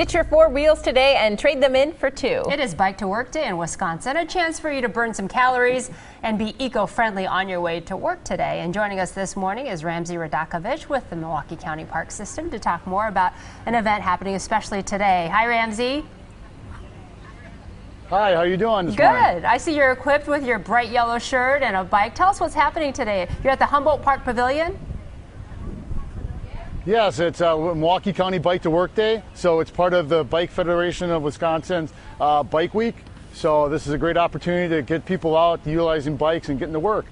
Ditch your four wheels today and trade them in for two. It is Bike to Work Day in Wisconsin, a chance for you to burn some calories and be eco-friendly on your way to work today. And joining us this morning is Ramsey Radakovich with the Milwaukee County Park System to talk more about an event happening especially today. Hi, Ramsey. Hi, how are you doing Good. Morning? I see you're equipped with your bright yellow shirt and a bike. Tell us what's happening today. You're at the Humboldt Park Pavilion? Yes, it's uh, Milwaukee County Bike to Work Day. So it's part of the Bike Federation of Wisconsin's uh, Bike Week. So this is a great opportunity to get people out utilizing bikes and getting to work.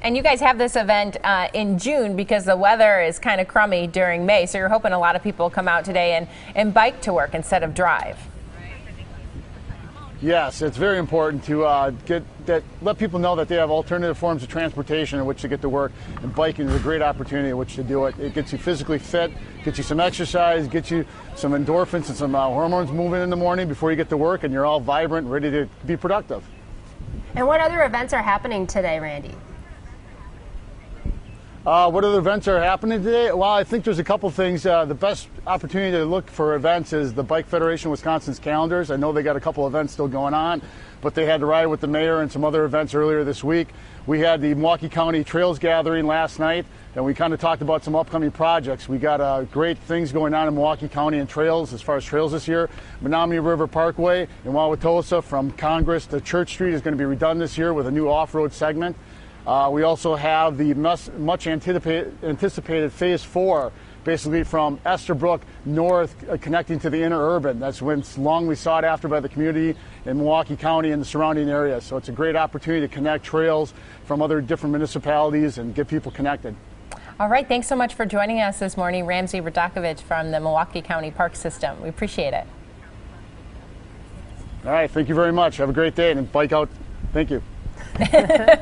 And you guys have this event uh, in June because the weather is kind of crummy during May. So you're hoping a lot of people come out today and, and bike to work instead of drive. Yes, it's very important to uh, get that let people know that they have alternative forms of transportation in which to get to work, and biking is a great opportunity in which to do it. It gets you physically fit, gets you some exercise, gets you some endorphins and some uh, hormones moving in the morning before you get to work, and you're all vibrant, ready to be productive. And what other events are happening today, Randy? Uh, what other events are happening today? Well, I think there's a couple things. Uh, the best opportunity to look for events is the Bike Federation Wisconsin's calendars. I know they got a couple events still going on, but they had to ride with the mayor and some other events earlier this week. We had the Milwaukee County Trails Gathering last night, and we kind of talked about some upcoming projects. We got uh, great things going on in Milwaukee County and trails as far as trails this year. Menomonee River Parkway in Wauwatosa from Congress to Church Street is going to be redone this year with a new off-road segment. Uh, we also have the much anticipated, anticipated Phase 4, basically from Estabrook north, uh, connecting to the Interurban. That's when it's longly sought after by the community in Milwaukee County and the surrounding area. So it's a great opportunity to connect trails from other different municipalities and get people connected. All right, thanks so much for joining us this morning, Ramsey Radakovich from the Milwaukee County Park System. We appreciate it. All right, thank you very much. Have a great day and bike out. Thank you.